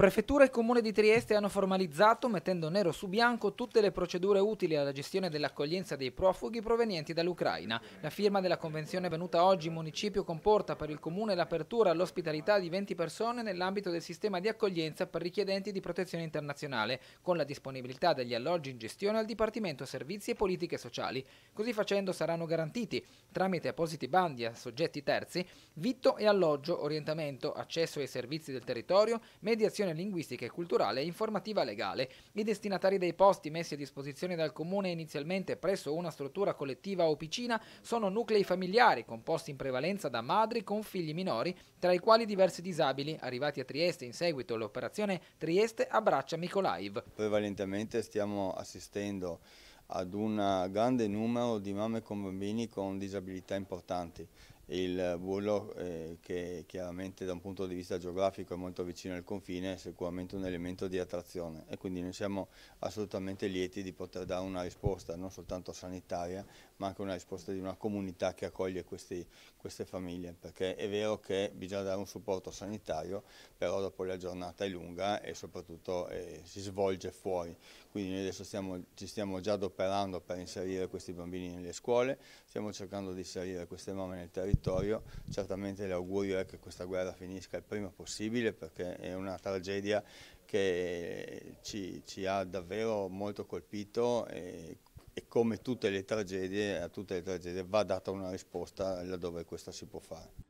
Prefettura e Comune di Trieste hanno formalizzato, mettendo nero su bianco, tutte le procedure utili alla gestione dell'accoglienza dei profughi provenienti dall'Ucraina. La firma della convenzione venuta oggi in municipio comporta per il Comune l'apertura all'ospitalità di 20 persone nell'ambito del sistema di accoglienza per richiedenti di protezione internazionale, con la disponibilità degli alloggi in gestione al Dipartimento Servizi e Politiche Sociali. Così facendo saranno garantiti, tramite appositi bandi a soggetti terzi, vitto e alloggio, orientamento, accesso ai servizi del territorio, mediazione linguistica e culturale e informativa legale. I destinatari dei posti messi a disposizione dal Comune inizialmente presso una struttura collettiva o piscina sono nuclei familiari composti in prevalenza da madri con figli minori, tra i quali diversi disabili, arrivati a Trieste in seguito all'operazione Trieste abbraccia Mikolaiv. Prevalentemente stiamo assistendo ad un grande numero di mamme con bambini con disabilità importanti. Il Bullo, eh, che chiaramente da un punto di vista geografico è molto vicino al confine, è sicuramente un elemento di attrazione e quindi noi siamo assolutamente lieti di poter dare una risposta non soltanto sanitaria, ma anche una risposta di una comunità che accoglie questi, queste famiglie, perché è vero che bisogna dare un supporto sanitario, però dopo la giornata è lunga e soprattutto eh, si svolge fuori. Quindi noi adesso stiamo, ci stiamo già adoperando per inserire questi bambini nelle scuole, stiamo cercando di inserire queste mamme nel territorio, certamente l'augurio è che questa guerra finisca il prima possibile perché è una tragedia che ci, ci ha davvero molto colpito e, e come tutte le tragedie, a tutte le tragedie va data una risposta laddove questa si può fare.